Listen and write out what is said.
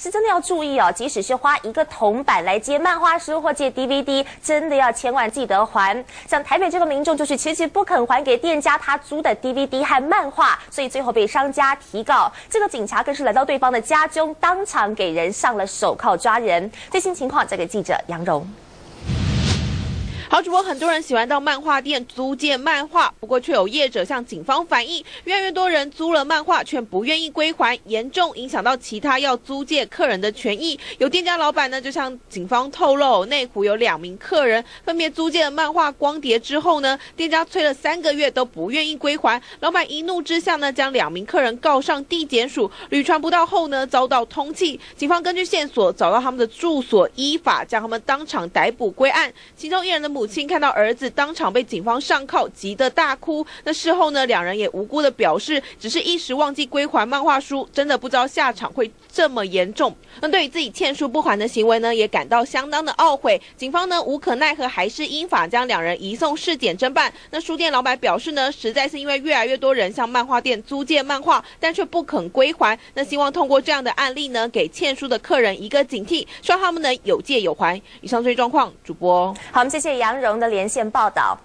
是真的要注意哦，即使是花一个铜板来借漫画书或借 DVD，真的要千万记得还。像台北这个民众就是迟迟不肯还给店家他租的 DVD 和漫画，所以最后被商家提告。这个警察更是来到对方的家中，当场给人上了手铐抓人。最新情况交给记者杨荣。好主播，很多人喜欢到漫画店租借漫画，不过却有业者向警方反映，越来越多人租了漫画却不愿意归还，严重影响到其他要租借客人的权益。有店家老板呢，就向警方透露，内湖有两名客人分别租借了漫画光碟之后呢，店家催了三个月都不愿意归还，老板一怒之下呢，将两名客人告上地检署，屡传不到后呢，遭到通缉。警方根据线索找到他们的住所，依法将他们当场逮捕归案。其中一人的母亲看到儿子当场被警方上铐，急得大哭。那事后呢，两人也无辜的表示，只是一时忘记归还漫画书，真的不知道下场会这么严重。那对于自己欠书不还的行为呢，也感到相当的懊悔。警方呢无可奈何，还是依法将两人移送市检侦办。那书店老板表示呢，实在是因为越来越多人向漫画店租借漫画，但却不肯归还。那希望通过这样的案例呢，给欠书的客人一个警惕，希望他们能有借有还。以上这些状况，主播，好，我们谢谢杨蓉的连线报道。